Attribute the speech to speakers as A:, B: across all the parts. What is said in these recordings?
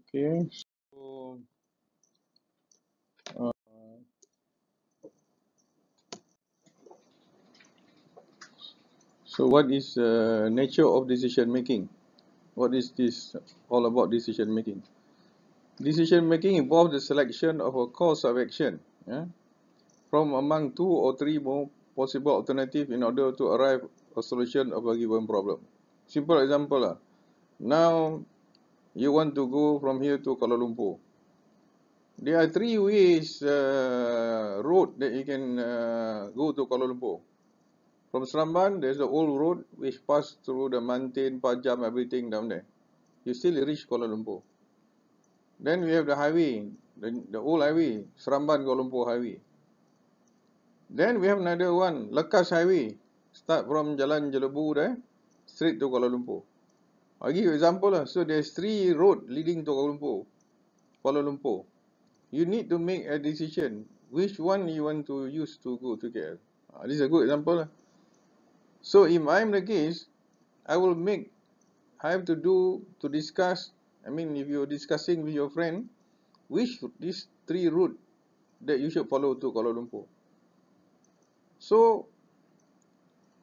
A: Okay, so uh, so what is uh, nature of decision making? What is this all about decision making? Decision making involves the selection of a course of action yeah, from among two or three more possible alternatives in order to arrive a solution of a given problem. Simple example lah. Now you want to go from here to Kuala Lumpur. There are three ways uh, road that you can uh, go to Kuala Lumpur. From Seramban, there's the old road which pass through the mountain, Pajam, everything down there. You still reach Kuala Lumpur. Then we have the highway, the, the old highway, Seramban Kuala Lumpur highway. Then we have another one, Lekas Highway. Start from Jalan Jelebu there, straight to Kuala Lumpur. I'll give you example lah. So there's three road leading to Kuala Lumpur. Kuala Lumpur. You need to make a decision which one you want to use to go to KL. Uh, this is a good example lah. So if I'm the case, I will make, I have to do, to discuss, I mean if you're discussing with your friend, which these three route that you should follow to Kuala Lumpur. So,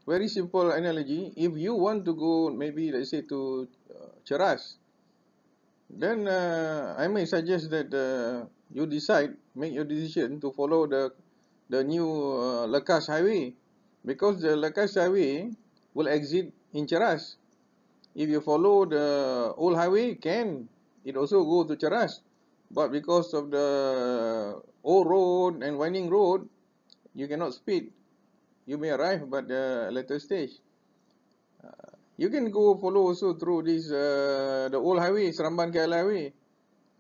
A: very simple analogy, if you want to go maybe let's say to uh, Cheras, then uh, I may suggest that uh, you decide, make your decision to follow the the new uh, Lekas Highway because the Lekas Highway will exit in Cheras. If you follow the old highway, can it also go to Cheras? But because of the old road and winding road, you cannot speed. You may arrive but uh, later stage. Uh, you can go follow also through this uh, the old highway, Seramban KL highway,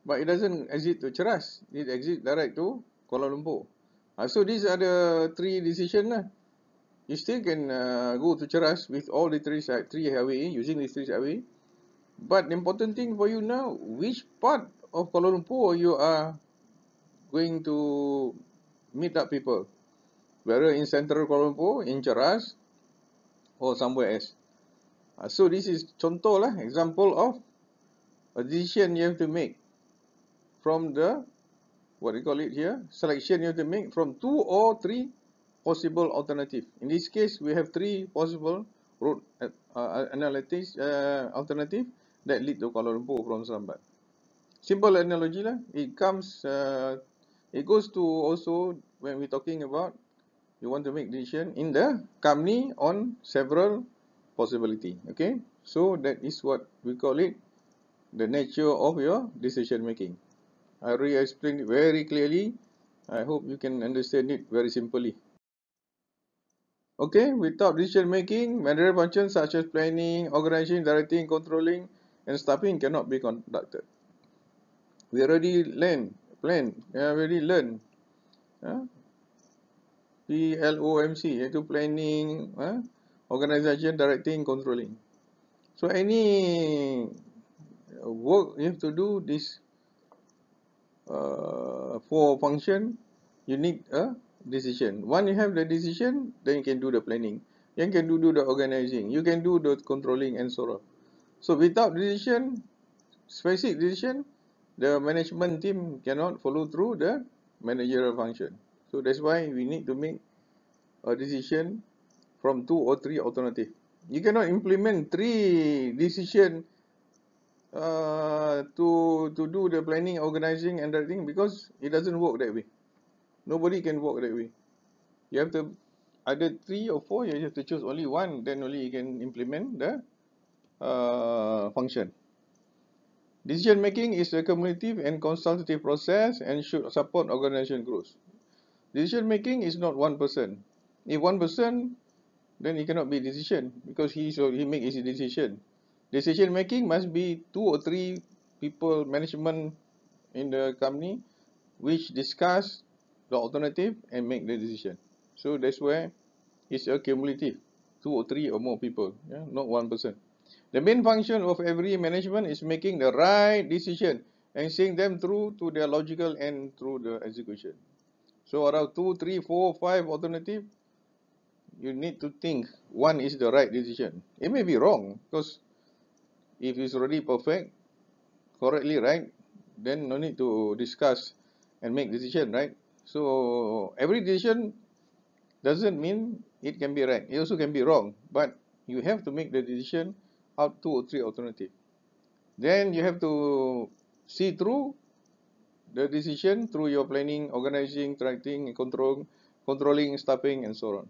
A: but it doesn't exit to Cheras. It exit direct to Kuala Lumpur. Uh, so these are the three decisions. Lah. you still can uh, go to Cheras with all the three three highway using these three highway. But the important thing for you now, which part of Kuala Lumpur you are going to meet up people, whether in central Kuala Lumpur, in Cheras, or somewhere else. Uh, so this is contoh lah, example of a decision you have to make from the what you call it here selection you have to make from two or three possible alternative. In this case, we have three possible road uh, uh, analytics uh, alternative that lead to Kuala Lumpur from Seramban. Simple analogy lah. It comes, uh, it goes to also when we're talking about you want to make decision in the company on several possibility. Okay, so that is what we call it the nature of your decision making. I already explained it very clearly. I hope you can understand it very simply. Okay, without decision making, managerial functions such as planning, organizing, directing, controlling, and staffing cannot be conducted. We already learn, plan, we already learn. Uh, PLOMC, iaitu planning, uh, organization, directing, controlling. So any work you have to do this uh, for function, you need a decision. One, you have the decision, then you can do the planning. You can do, do the organizing. You can do the controlling and so on. So without decision, specific decision, the management team cannot follow through the managerial function. So that's why we need to make a decision from two or three alternative. You cannot implement three decision uh, to to do the planning, organizing, and everything because it doesn't work that way. Nobody can walk that way. You have to either three or four, you have to choose only one, then only you can implement the uh, function. Decision making is a cumulative and consultative process and should support organization growth. Decision making is not one person. If one person, then he cannot be decision because he so he make his decision. Decision making must be two or three people management in the company which discuss the alternative and make the decision. So that's where it's a cumulative, two or three or more people, yeah, not one person. The main function of every management is making the right decision and seeing them through to their logical and through the execution. So around two, three, four, five alternative, you need to think one is the right decision. It may be wrong because if it's already perfect, correctly right, then no need to discuss and make decision, right? So every decision doesn't mean it can be right. It also can be wrong, but you have to make the decision out two or three alternative. Then you have to see through the decision through your planning, organizing, tracking, control, controlling, stopping, and so on.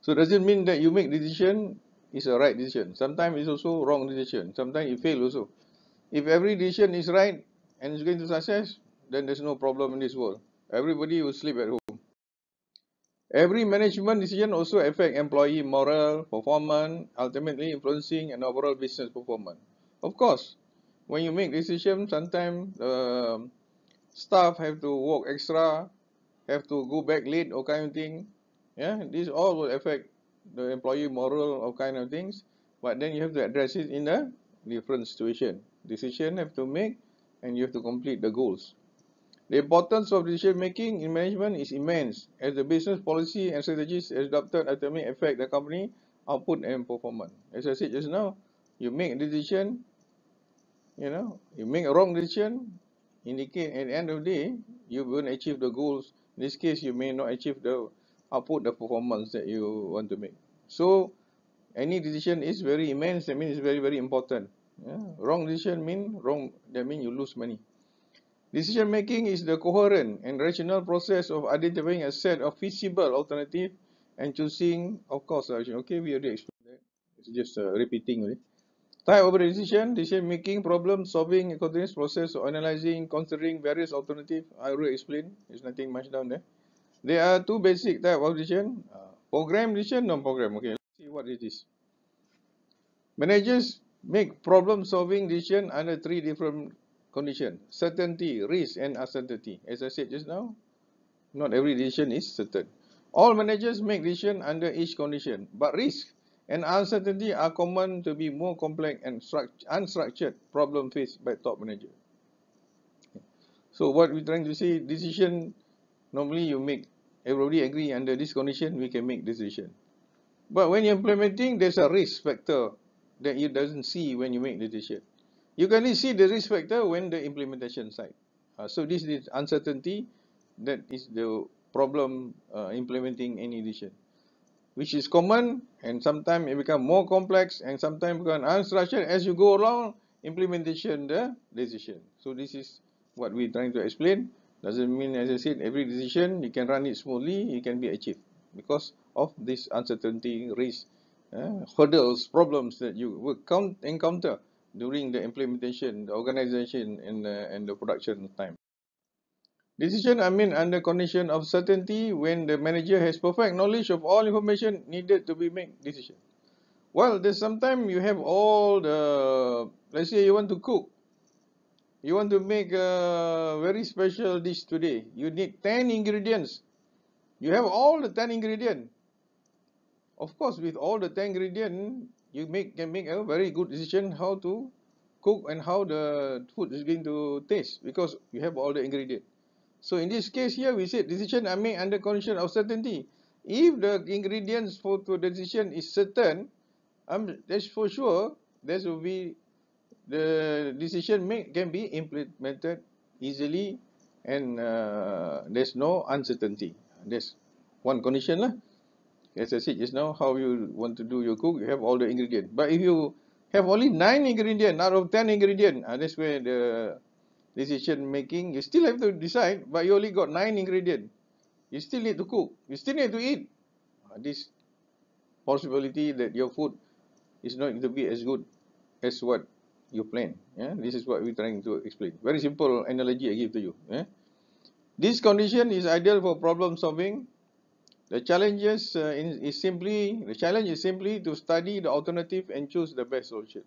A: So does it mean that you make decision is a right decision? Sometimes it's also wrong decision. Sometimes it fail also. If every decision is right and is going to success, then there's no problem in this world. Everybody will sleep at home. Every management decision also affect employee morale, performance, ultimately influencing an overall business performance. Of course, when you make decision, sometimes uh, staff have to work extra, have to go back late or kind of thing. Yeah, this all will affect the employee morale or kind of things. But then you have to address it in a different situation. Decision have to make and you have to complete the goals. The importance of decision making in management is immense as the business policy and strategies adopted ultimately affect the company output and performance. As I said just now, you make a decision, you know, you make a wrong decision, indicate at the end of the day, you won't achieve the goals. In this case, you may not achieve the output, the performance that you want to make. So, any decision is very immense, that means it's very, very important. Yeah? Wrong decision mean wrong, that means you lose money. Decision making is the coherent and rational process of identifying a set of feasible alternative and choosing, of course, okay, we already explained that. It's just uh, repeating only. Type of decision, decision making, problem solving, continuous process analyzing, considering various alternatives. I already explained. There's nothing much down there. There are two basic type of decision. Uh, program decision, non-program. Okay, let's see what it is. Managers make problem solving decision under three different conditions. Certainty, risk and uncertainty. As I said just now, not every decision is certain. All managers make decision under each condition, but risk and uncertainty are common to be more complex and unstructured problem faced by top manager. So what we're trying to say, decision, normally you make, everybody agree under this condition, we can make decision. But when you're implementing, there's a risk factor that you doesn't see when you make decision. You can only see the risk factor when the implementation side. Uh, so this is uncertainty, that is the problem uh, implementing any decision which is common and sometimes it become more complex and sometimes become unstructured as you go along implementation the decision. So this is what we're trying to explain. Doesn't mean as I said every decision you can run it smoothly, it can be achieved because of this uncertainty, risk, uh, hurdles, problems that you will count, encounter during the implementation, the organization and, uh, and the production time. Decision are made under condition of certainty when the manager has perfect knowledge of all information needed to be made decision. Well, there's sometimes you have all the, let's say you want to cook. You want to make a very special dish today. You need 10 ingredients. You have all the 10 ingredients. Of course, with all the 10 ingredients, you make can make a very good decision how to cook and how the food is going to taste because you have all the ingredients. So in this case here, we said decision are made under condition of certainty. If the ingredients for the decision is certain, um, that's for sure, that will be the decision made can be implemented easily and uh, there's no uncertainty. That's one condition lah. As I said just now, how you want to do your cook, you have all the ingredients. But if you have only nine ingredients out of ten ingredients, uh, that's where the decision making, you still have to decide, but you only got nine ingredients. You still need to cook. You still need to eat. Uh, this possibility that your food is not going to be as good as what you plan. Yeah? This is what we're trying to explain. Very simple analogy I give to you. Yeah? This condition is ideal for problem solving. The challenges uh, in, is simply the challenge is simply to study the alternative and choose the best solution.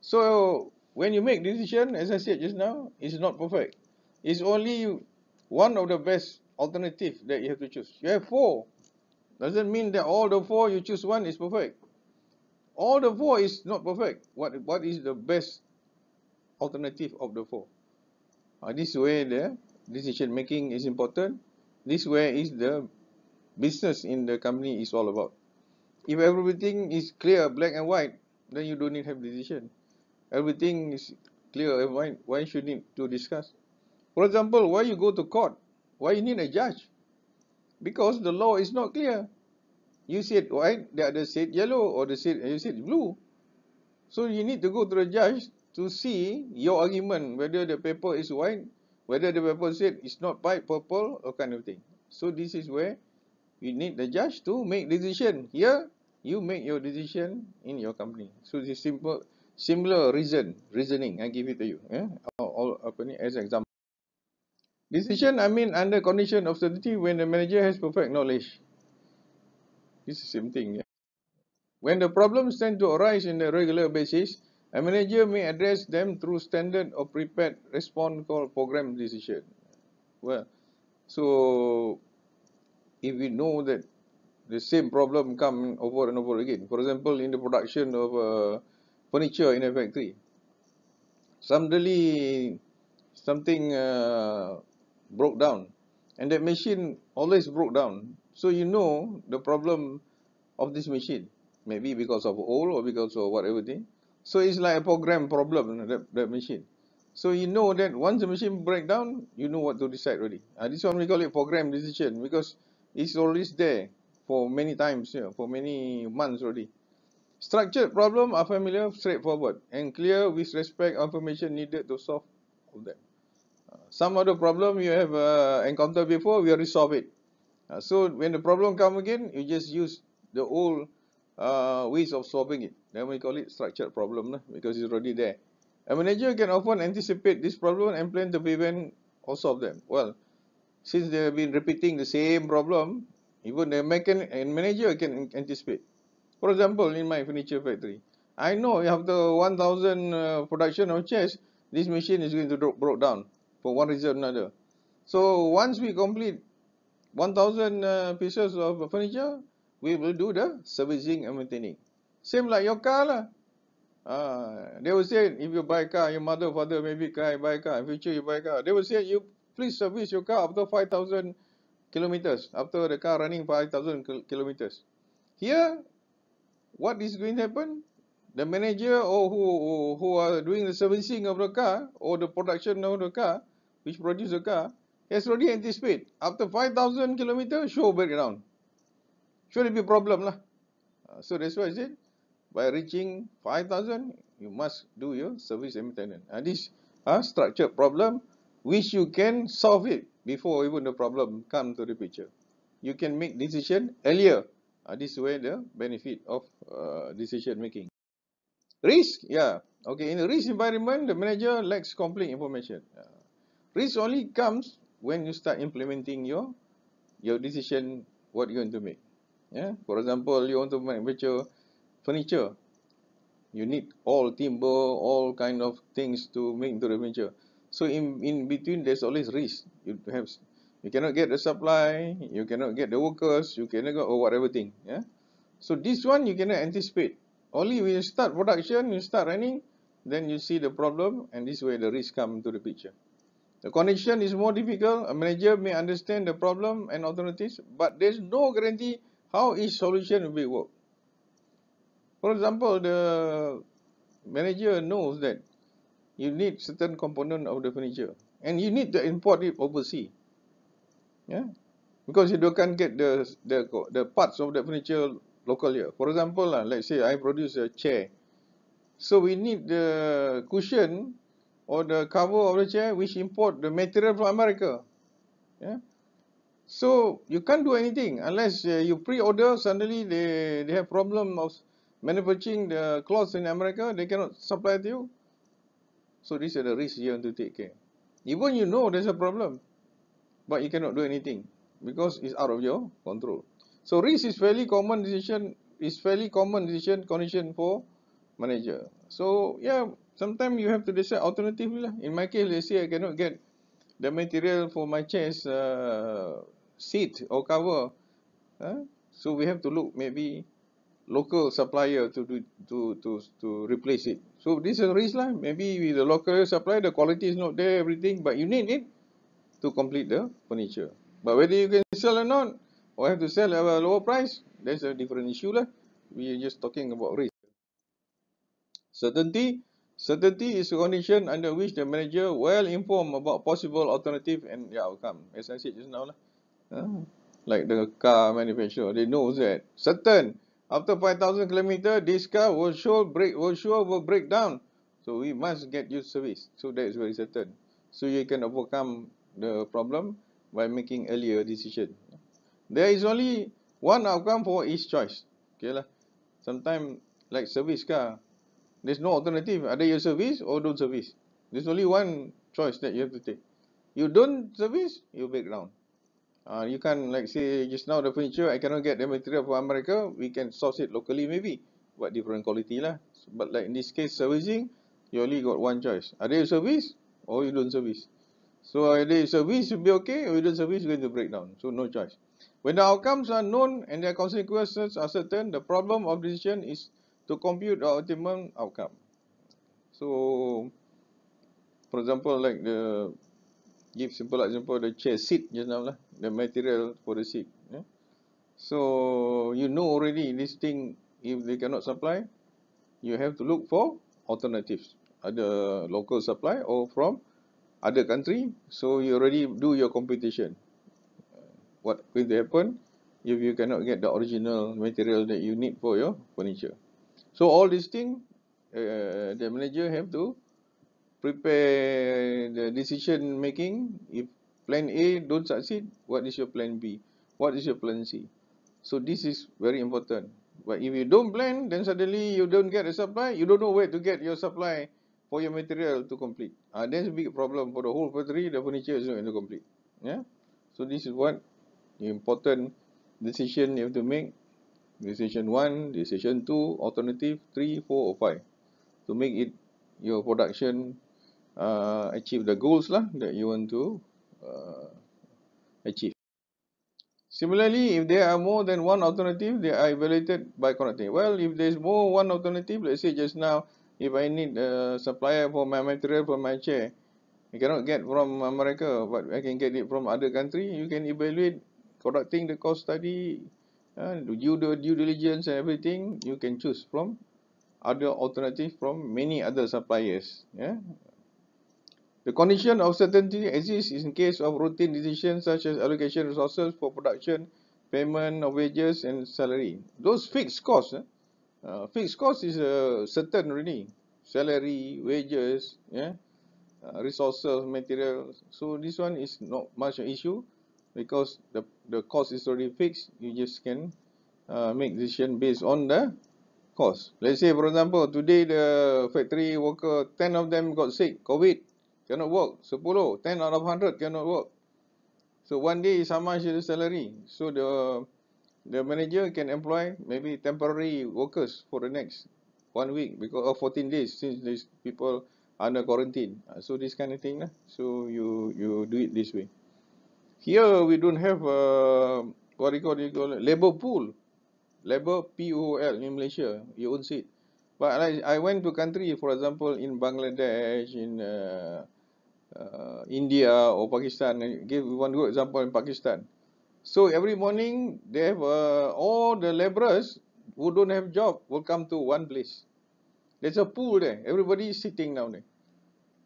A: So when you make decision, as I said just now, it's not perfect. It's only one of the best alternative that you have to choose. You have four. Doesn't mean that all the four you choose one is perfect. All the four is not perfect. What what is the best alternative of the four? Uh, this way the decision making is important. This way is the business in the company is all about. If everything is clear, black and white, then you don't need have decision everything is clear, why, why should need to discuss? For example, why you go to court? Why you need a judge? Because the law is not clear. You said white, the other said yellow, or the said you said blue. So you need to go to the judge to see your argument, whether the paper is white, whether the paper said it's not white, purple, or kind of thing. So this is where you need the judge to make decision. Here, you make your decision in your company. So this simple, similar reason, reasoning. I give it to you. Yeah, all, all as example. Decision, I mean, under condition of certainty when the manager has perfect knowledge. This is same thing. Yeah? When the problems tend to arise in a regular basis, a manager may address them through standard or prepared response called program decision. Well, so if we know that the same problem come over and over again, for example, in the production of uh, furniture in a factory, suddenly something uh, broke down and that machine always broke down. So you know the problem of this machine maybe because of old or because of whatever thing. So it's like a program problem, that, that machine. So you know that once the machine break down, you know what to decide already. Uh, this one we call it program decision because it's always there for many times, you know, for many months already. Structured problem are familiar, straightforward, and clear with respect information needed to solve them. Uh, some other problem you have uh, encountered before, we resolve it. Uh, so when the problem come again, you just use the old uh, ways of solving it. Then we call it structured problem because it's already there. A manager can often anticipate this problem and plan to prevent or solve them. Well, since they have been repeating the same problem, even the manager can anticipate. For example, in my furniture factory, I know after 1,000 uh, production of chairs, this machine is going to drop, broke down for one reason or another. So once we complete 1,000 uh, pieces of furniture, we will do the servicing and maintaining. Same like your car lah. Uh, they will say if you buy car, your mother, father maybe car, buy car, in future you buy car. They will say you please service your car after 5,000 kilometers, after the car running 5,000 kilometers. Here, what is going to happen? The manager or who, who are doing the servicing of the car or the production of the car, which produce the car, has already anticipated. After 5,000 kilometers, show breakdown should be a problem lah. Uh, so that's why I said by reaching 5,000, you must do your service maintenance. And this uh, structured problem, which you can solve it before even the problem come to the picture. You can make decision earlier. Uh, this is where the benefit of uh, decision making. Risk, yeah. Okay, in a risk environment, the manager lacks complete information. Uh, risk only comes when you start implementing your your decision, what you're going to make. Yeah, for example, you want to manufacture furniture. You need all timber, all kind of things to make into the furniture. So in in between, there's always risk. You have, you cannot get the supply, you cannot get the workers, you cannot go or whatever thing. Yeah. So this one you cannot anticipate. Only when you start production, you start running, then you see the problem, and this way the risk come into the picture. The connection is more difficult. A manager may understand the problem and alternatives, but there's no guarantee how each solution will be work. For example, the manager knows that you need certain component of the furniture and you need to import it overseas. Yeah, because you don't get the the the parts of the furniture local here. For example, uh, let's say I produce a chair, so we need the cushion or the cover of the chair which import the material from America. Yeah, So you can't do anything unless uh, you pre-order. Suddenly they they have problem of manufacturing the clothes in America. They cannot supply to you. So these are the risks you have to take care. Even you know there's a problem, but you cannot do anything because it's out of your control. So risk is fairly common decision. Is fairly common decision condition for manager. So yeah, sometimes you have to decide alternatively. In my case, let's say I cannot get the material for my chairs. Uh, seat or cover uh, so we have to look maybe local supplier to do to to to replace it so this is a risk lah maybe with the local supplier the quality is not there everything but you need it to complete the furniture but whether you can sell or not or have to sell at a lower price that's a different issue lah we are just talking about risk certainty Certainty is a condition under which the manager well informed about possible alternative and their outcome. As I said just now, lah. Uh, like the car manufacturer, they know that certain after 5,000 kilometer, this car will sure break, will sure will break down. So we must get you service. So that is very certain. So you can overcome the problem by making earlier decision. There is only one outcome for each choice. Okay lah. Sometimes like service car, there's no alternative. Either you service or don't service. There's only one choice that you have to take. You don't service, you break down. Uh, you can like say just now the furniture, I cannot get the material from America. We can source it locally maybe, but different quality lah. But like in this case, servicing, you only got one choice. Either you service or you don't service. So either you service, you'll be okay, or you don't service, you're going to break down. So no choice. When the outcomes are known and their consequences are certain, the problem of decision is to compute the optimum outcome. So, for example, like the give simple example the chair seat just now lah the material for the seat yeah? so you know already this thing if they cannot supply you have to look for alternatives either local supply or from other country so you already do your computation. What will happen if you cannot get the original material that you need for your furniture? So all these things uh, the manager have to prepare the decision making. If plan A don't succeed what is your plan B? What is your plan C? So this is very important. But if you don't plan then suddenly you don't get a supply. You don't know where to get your supply for your material to complete. Uh, that's a big problem for the whole factory the furniture is not going to complete. Yeah? So this is what important decision you have to make. Decision 1 decision 2 alternative 3 4 or 5 to make it your production uh, achieve the goals lah that you want to uh, achieve. Similarly, if there are more than one alternative, they are evaluated by connecting. Well, if there is more one alternative, let's say just now, if I need a supplier for my material for my chair, I cannot get from America, but I can get it from other country. You can evaluate conducting the cost study, uh, do the due diligence and everything. You can choose from other alternative from many other suppliers. Yeah, The condition of certainty exists in case of routine decisions such as allocation resources for production, payment of wages and salary. Those fixed costs, eh? Uh, fixed cost is uh, certain really. Salary, wages, yeah, uh, resources, materials. So this one is not much an issue because the the cost is already fixed. You just can uh, make decision based on the cost. Let's say for example, today the factory worker, 10 of them got sick, COVID cannot work. 10, 10 out of 100 cannot work. So one day is how much is the salary. So the the manager can employ maybe temporary workers for the next one week because of 14 days since these people under quarantine. Uh, so this kind of thing. Lah. So you you do it this way. Here we don't have uh, what you call, you call labor pool. Labor P-O-L in Malaysia. You own it. But I, I went to country, for example, in Bangladesh, in uh, uh, India or Pakistan. Give one good example in Pakistan. So every morning they have uh, all the laborers who don't have job will come to one place. There's a pool there. Everybody is sitting down there.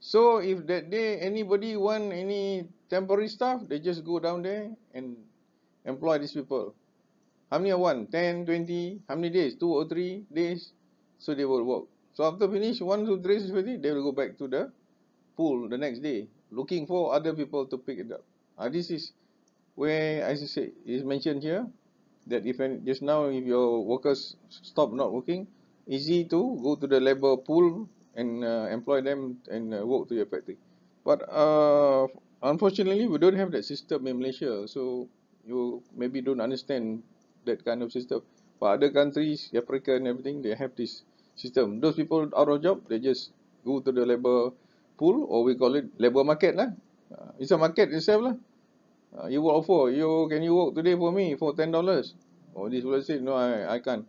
A: So if that day anybody want any temporary staff, they just go down there and employ these people. How many want? 10, 20, how many days? Two or three days? So they will work. So after finish one, two, three, they will go back to the pool the next day looking for other people to pick it up. Uh, this is where, as I say, is mentioned here that if just now if your workers stop not working, easy to go to the labor pool and uh, employ them and uh, work to your factory. But uh, unfortunately, we don't have that system in Malaysia, so you maybe don't understand that kind of system. But other countries, Africa and everything, they have this system. Those people out of job, they just go to the labor pool or we call it labor market lah. Uh, it's a market itself lah. Uh, you work for, you can you work today for me for ten dollars? Oh this will say no I I can't.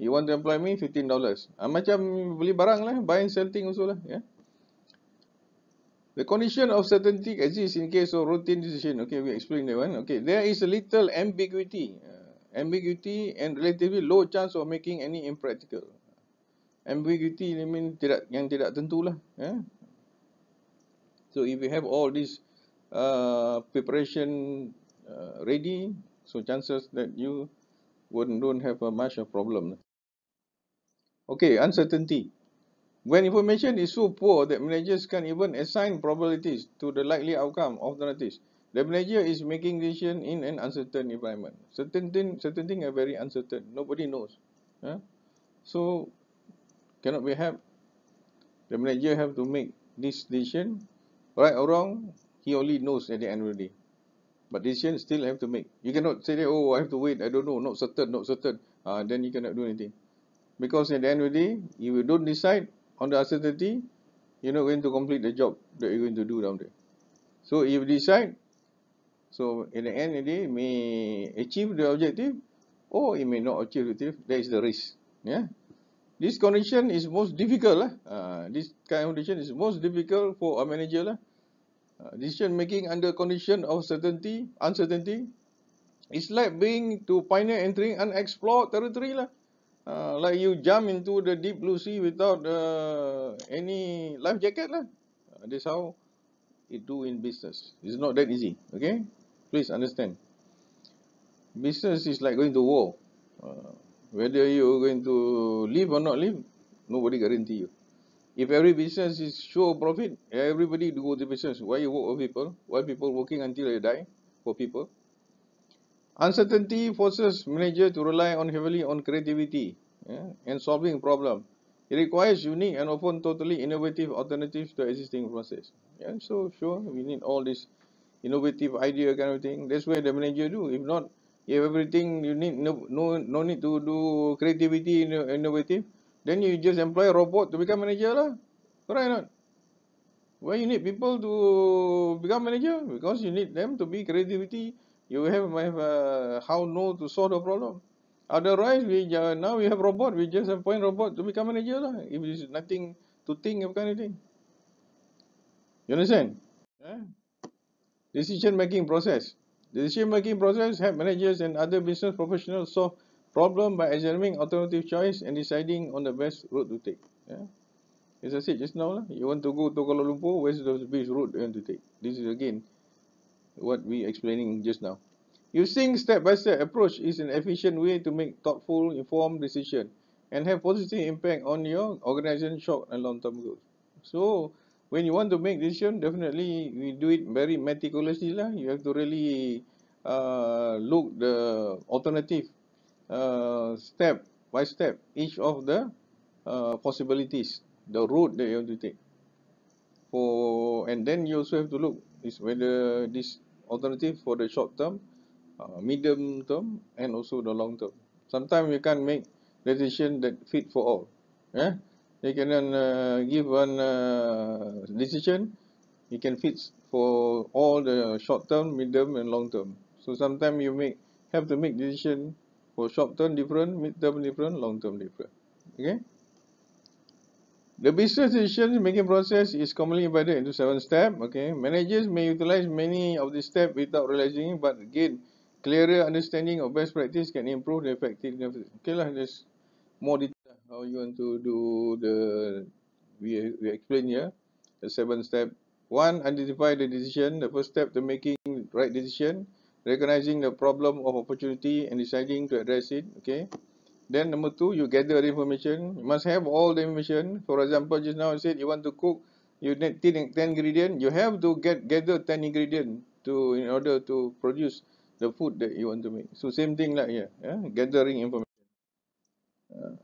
A: You want to employ me fifteen dollars? Uh, macam beli barang lah, buy and sell thing also lah. Yeah. The condition of certainty exists in case of routine decision. Okay, we explain that one. Okay, there is a little ambiguity, uh, ambiguity and relatively low chance of making any impractical. ambiguity I mean tidak yang tidak tentulah. Yeah. So if you have all this uh, preparation uh, ready, so chances that you wouldn't don't have a much of problem. Okay, uncertainty. When information is so poor that managers can even assign probabilities to the likely outcome of alternatives, the manager is making decision in an uncertain environment. Certain thing, certain thing are very uncertain. Nobody knows. Huh? So cannot be helped. The manager have to make this decision, right or wrong. He only knows at the end of the day. But decision still have to make. You cannot say, oh, I have to wait. I don't know, not certain, not certain. Uh, then you cannot do anything. Because at the end of the day, if you don't decide on the uncertainty, you're not going to complete the job that you're going to do down there. So if you decide, so in the end of the day, may achieve the objective, or it may not achieve the objective. That is the risk. Yeah. This condition is most difficult. Uh, this kind of condition is most difficult for a manager. Lah. Uh, decision making under condition of certainty, uncertainty, it's like being to pioneer entering unexplored territory lah. Uh, like you jump into the deep blue sea without uh, any life jacket lah. Uh, that's how it do in business. It's not that easy. Okay, please understand. Business is like going to war. Uh, whether you're going to live or not live, nobody guarantee you. If every business is show profit, everybody do to business. Why you work for people? Why people working until they die for people? Uncertainty forces manager to rely on heavily on creativity yeah, and solving problem. It requires unique and often totally innovative alternatives to existing process. Yeah, so sure we need all this innovative idea kind of thing. That's where the manager do. If not, if everything you need no no no need to do creativity innovative then you just employ a robot to become manager lah. Correct or not? Why you need people to become manager? Because you need them to be creativity. You have have uh, how know to solve the problem. Otherwise we uh, now we have robot. We just appoint robot to become manager lah. If there's nothing to think of kind of thing? You understand? Yeah? decision making process. Decision making process help managers and other business professionals solve problem by examining alternative choice and deciding on the best route to take. Yeah. As I said just now, you want to go to Kuala Lumpur, where's the best route you want to take? This is again what we explaining just now. Using step-by-step approach is an efficient way to make thoughtful, informed decision and have positive impact on your organization short and long-term goals. So, when you want to make decision, definitely we do it very meticulously. Lah. You have to really uh, look the alternative uh, step by step each of the uh, possibilities, the route that you have to take. For and then you also have to look is whether this alternative for the short term, uh, medium term, and also the long term. Sometimes you can't make decision that fit for all. Yeah, you can uh, give one uh, decision, you can fit for all the short term, medium, and long term. So sometimes you make have to make decision for short term different, mid term different, long term different. Okay. The business decision making process is commonly divided into seven steps. Okay, managers may utilize many of these steps without realizing, but again, clearer understanding of best practice can improve the effectiveness. Okay lah, there's more detail how you want to do the we we explain here the seven step. One, identify the decision. The first step to making right decision recognizing the problem of opportunity and deciding to address it okay? Then number two you gather the information. You must have all the information. For example just now I said you want to cook you need 10, 10 ingredient. You have to get gather 10 ingredient to in order to produce the food that you want to make. So same thing like here yeah? gathering information. Uh,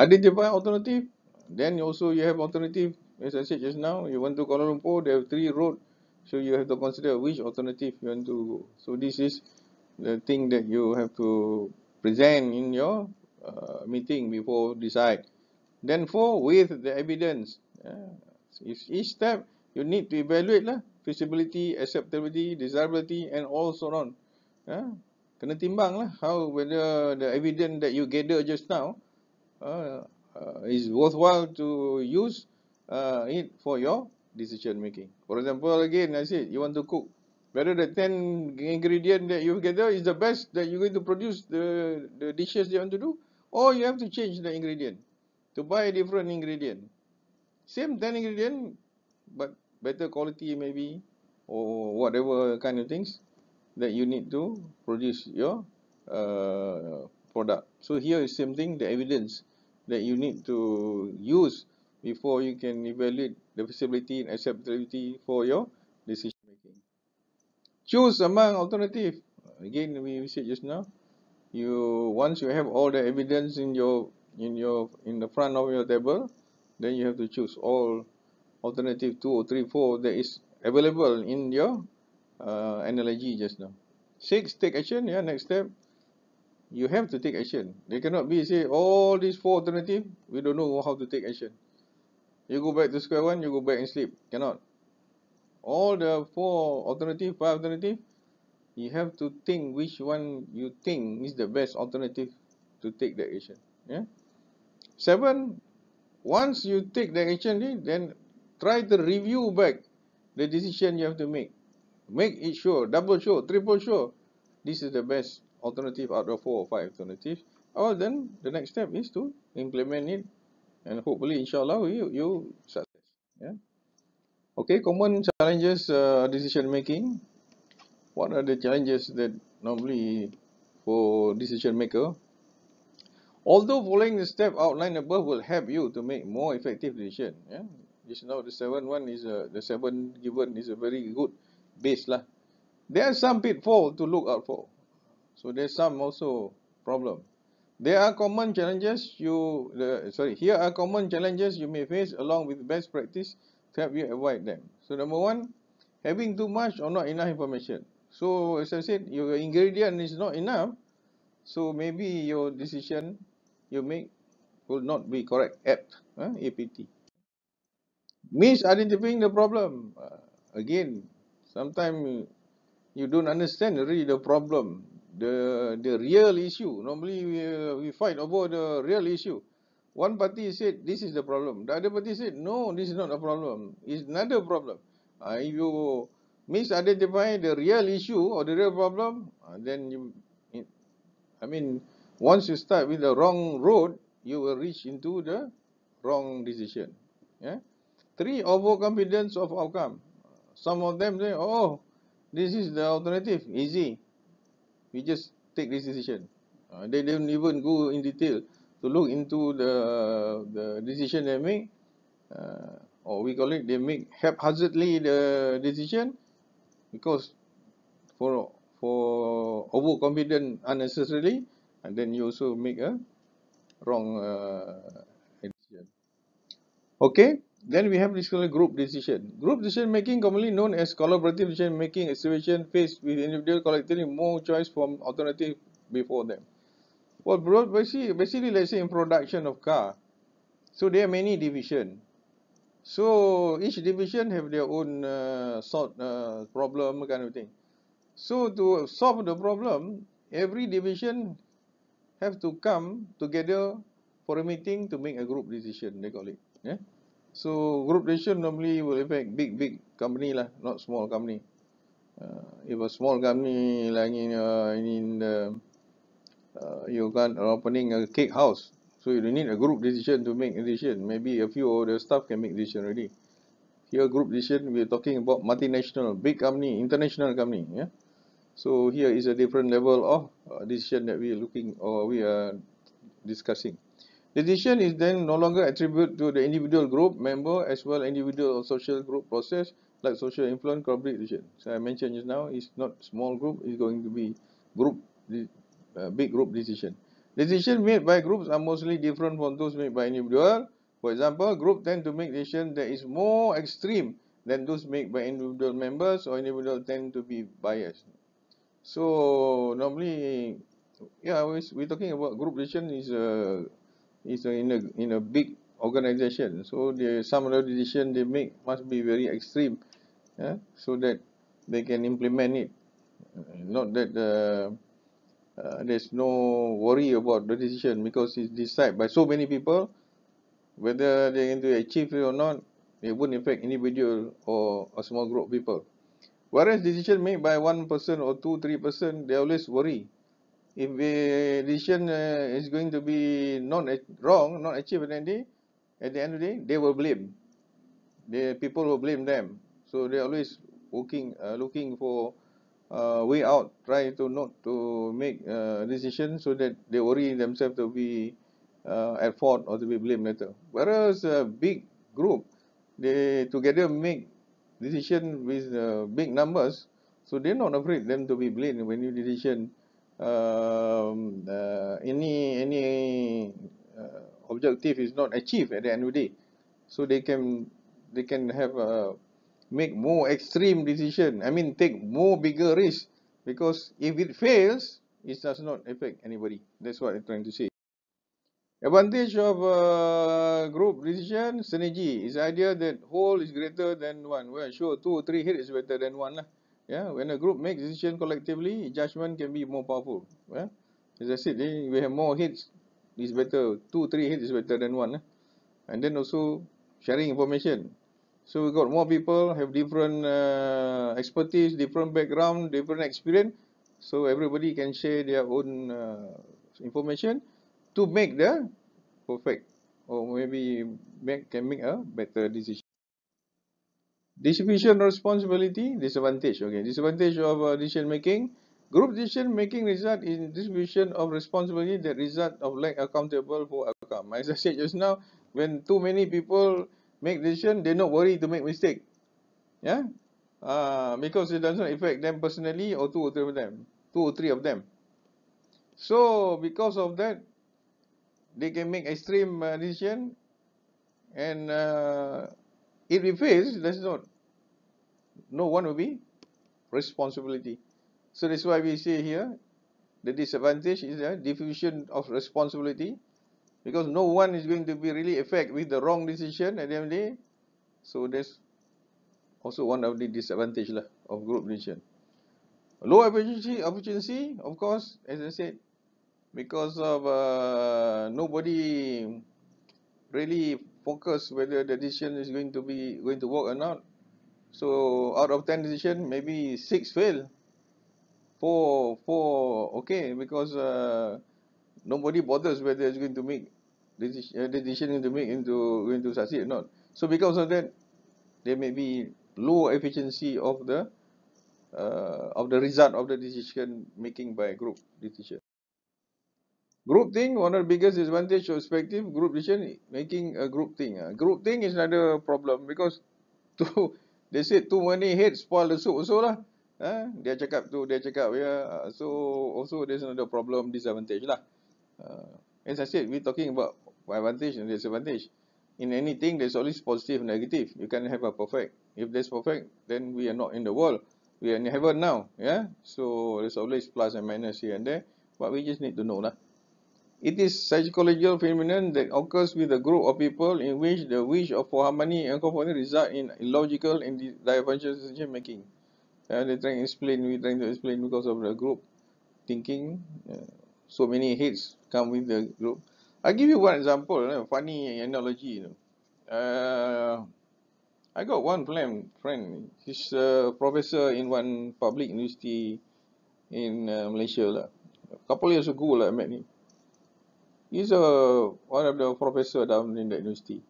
A: identify alternative. Then also you have alternative. As I said just now you want to Kuala Lumpur there are three road so you have to consider which alternative you want to go. So this is the thing that you have to present in your uh, meeting before decide. Then four with the evidence. Uh, each step you need to evaluate lah. Feasibility acceptability desirability and all so on. Uh, kena timbang lah how whether the evidence that you gather just now uh, uh, is worthwhile to use uh, it for your decision making. For example, again, I said you want to cook. Whether the 10 ingredient that you gather is the best that you're going to produce the, the dishes you want to do, or you have to change the ingredient. to buy different ingredient. Same 10 ingredient, but better quality maybe, or whatever kind of things that you need to produce your uh, product. So here is same thing, the evidence that you need to use before you can evaluate the feasibility and acceptability for your decision making. Choose among alternative. Again, we said just now, you once you have all the evidence in your in your in the front of your table, then you have to choose all alternative two or three, four that is available in your uh, analogy just now. Six, take action. Yeah, next step. You have to take action. They cannot be say all these four alternative. We don't know how to take action. You go back to square one, you go back and sleep. Cannot. All the four alternative, five alternative, you have to think which one you think is the best alternative to take the action. Yeah. Seven, once you take the action, then try to review back the decision you have to make. Make it sure, double sure, triple sure. This is the best alternative out of four or five alternatives. Or then the next step is to implement it and hopefully inshallah you you success yeah okay common challenges uh, decision making. What are the challenges that normally for decision maker? Although following the step outlined above will help you to make more effective decision yeah just now the seven one is a, the seven given is a very good base lah. There are some pitfall to look out for. So there's some also problem There are common challenges you the sorry here are common challenges you may face along with best practice to help you avoid them. So number one, having too much or not enough information. So as I said, your ingredient is not enough, so maybe your decision you make will not be correct. Apt, huh? APT. Misidentifying the problem. Uh, again, sometimes you don't understand really the problem the the real issue. Normally we uh, we fight over the real issue. One party said this is the problem. The other party said no, this is not a problem. It's another problem. Uh, if you misidentify the real issue or the real problem, uh, then you, it, I mean, once you start with the wrong road, you will reach into the wrong decision. Yeah. Three overconfidence of outcome. Some of them say, oh, this is the alternative, easy we just take this decision. Uh, they don't even go in detail to look into the the decision they make, uh, or we call it they make haphazardly the decision because for for overconfident unnecessarily, and then you also make a wrong uh, decision. Okay. Then we have this group decision. Group decision making, commonly known as collaborative decision making, a situation faced with individual collectively more choice from alternative before them. Well, basically, basically, let's say in production of car, so there are many division. So each division have their own uh, sort uh, problem kind of thing. So to solve the problem, every division have to come together for a meeting to make a group decision. They call it. Yeah. So group decision normally will affect big big company lah, not small company. Uh, if a small company like in uh, in the uh, you can opening a cake house, so you need a group decision to make decision. Maybe a few of the staff can make decision already. Here group decision we are talking about multinational, big company, international company. Yeah. So here is a different level of uh, decision that we are looking or we are discussing. Decision is then no longer attributed to the individual group member as well individual or social group process like social influence corporate decision. So I mentioned just now, it's not small group, it's going to be group, uh, big group decision. Decision made by groups are mostly different from those made by individual. For example, group tend to make decision that is more extreme than those made by individual members or individual tend to be biased. So normally, yeah, we're talking about group decision is a is in a in a big organization. So the some of the decision they make must be very extreme yeah, so that they can implement it. Not that uh, uh, there's no worry about the decision because it's decided by so many people whether they're going to achieve it or not it won't affect individual or a small group of people. Whereas decision made by one person or two three person they always worry if the decision uh, is going to be not wrong, not achieved at the, end, at the end of the day, they will blame. The people will blame them. So they always working, uh, looking for uh, way out, try to not to make uh, decisions so that they worry themselves to be uh, at fault or to be blamed later. Whereas a big group, they together make decision with uh, big numbers, so they're not afraid them to be blamed when you decision um, uh, any any uh, objective is not achieved at the end of the day. So they can they can have a make more extreme decision. I mean, take more bigger risk because if it fails, it does not affect anybody. That's what I'm trying to say. Advantage of uh, group decision synergy is idea that whole is greater than one. Well, sure, two or three heads is better than one. Lah. Yeah, when a group makes decision collectively, judgment can be more powerful. Yeah, as I said, eh, we have more heads is better. Two, three heads is better than one. Eh? And then also sharing information. So we got more people have different uh, expertise, different background, different experience. So everybody can share their own uh, information to make the perfect or maybe make can make a better decision. Distribution responsibility disadvantage. Okay, disadvantage of uh, decision making. Group decision making result in distribution of responsibility that result of lack accountable for outcome. As I said just now, when too many people make decision, they not worry to make mistake. Yeah, uh, because it doesn't affect them personally or two or three of them, two or three of them. So because of that, they can make extreme uh, decision, and uh, if it fails, that's not. No one will be responsibility. So that's why we say here, the disadvantage is the diffusion of responsibility because no one is going to be really affected with the wrong decision at the end of the day. So that's also one of the disadvantage lah of group decision. Low efficiency, efficiency, of course, as I said, because of uh, nobody really focus whether the decision is going to be going to work or not. So out of ten decision, maybe six fail. Four, four, okay, because uh, nobody bothers whether it's going to make the uh, decision going to make into going to succeed or not. So because of that, there may be low efficiency of the uh, of the result of the decision making by group decision. Group thing, one of the biggest disadvantage of perspective, group decision making a group thing. Uh, group thing is another problem because too, they said too many heads spoil the soup also lah. Uh, dia cakap tu, dia cakap ya. Yeah. So also there's another problem, disadvantage lah. Uh, as I said, we're talking about advantage and disadvantage. In anything, there's always positive and negative. You can have a perfect. If there's perfect, then we are not in the world. We are in heaven now. Yeah. So there's always plus and minus here and there. But we just need to know lah. It is psychological phenomenon that occurs with a group of people in which the wish for harmony and conformity result in illogical and divergent decision making. And they trying to explain, we trying to explain because of the group thinking. Uh, so many hits come with the group. I'll give you one example, a funny analogy. Uh, I got one friend, friend. He's a professor in one public university in uh, Malaysia. Lah. A couple years ago, lah, I met him. He's a, one of the professor down in the university.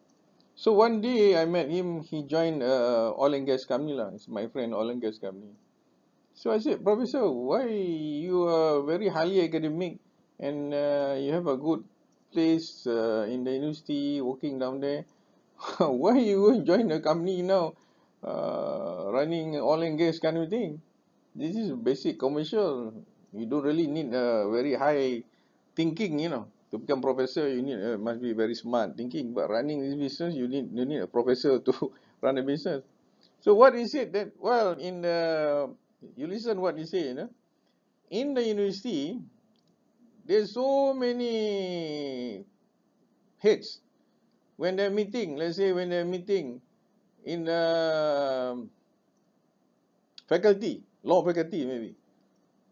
A: So one day I met him, he joined a oil and gas company. Lah. It's my friend, oil and gas company. So I said, Professor, why you are very highly academic and uh, you have a good place uh, in the university working down there why you join a company now uh, running oil and gas kind of thing this is basic commercial you don't really need a very high thinking you know to become professor you need uh, must be very smart thinking. But running this business you need you need a professor to run a business. So what is it that well in the you listen what he say you know in the university there's so many heads. When they're meeting let's say when they're meeting in the faculty law faculty maybe.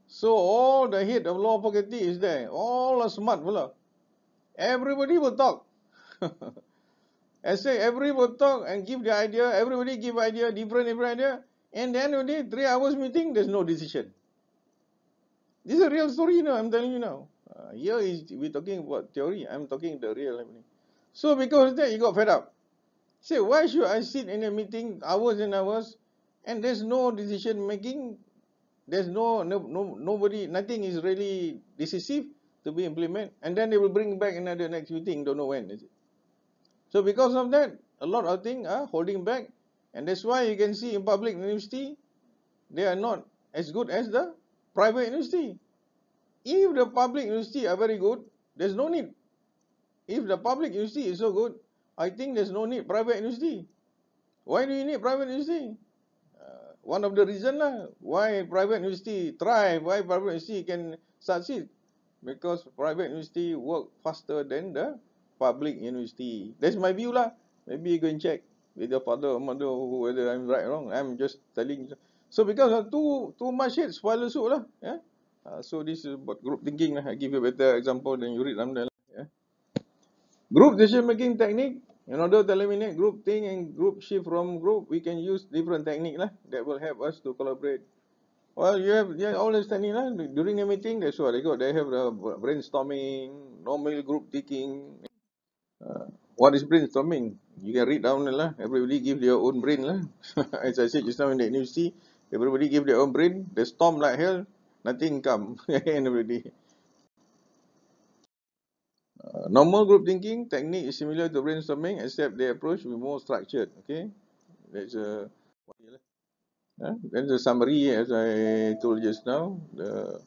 A: So all the head of law faculty is there. All are smart pula everybody will talk I say everybody talk and give the idea everybody give idea different different idea and then only three hours meeting there's no decision This is a real story now, I'm telling you now. Uh, here is, we're talking about theory, I'm talking the real happening. So because of that, you got fed up. Say, why should I sit in a meeting hours and hours and there's no decision making? There's no, no, no nobody, nothing is really decisive to be implemented. And then they will bring back another next meeting, don't know when. Is it? So because of that, a lot of things are holding back. And that's why you can see in public university, they are not as good as the private university. If the public university are very good, there's no need. If the public university is so good, I think there's no need private university. Why do you need private university? Uh, one of the reason lah why private university thrive, why private university can succeed, because private university work faster than the public university. That's my view lah. Maybe you go and check with your father or mother whether I'm right or wrong. I'm just telling. So because of too too much hate, spoil soup lah. Yeah. Uh, so this is about group thinking lah. I give you a better example than you read Ramdan. Yeah. Group decision making technique. In order to eliminate group think and group shift from group, we can use different technique lah that will help us to collaborate. Well, you have yeah, all technique lah. During the meeting, that's what they got. They have the brainstorming, normal group thinking. Uh, what is brainstorming? You can read down lah. Everybody give their own brain lah. As I said just now in the university, everybody give their own brain. They storm like hell. Nothing come. The day. Uh, normal group thinking technique is similar to brainstorming, except the approach be more structured. Okay, that's a uh, that's a summary as I told just now. The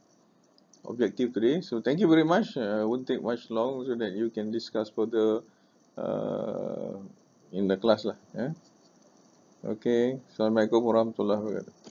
A: objective today. So thank you very much. Uh, won't take much long so that you can discuss further uh, in the class lah. Yeah. Okay. Assalamualaikum warahmatullahi wabarakatuh.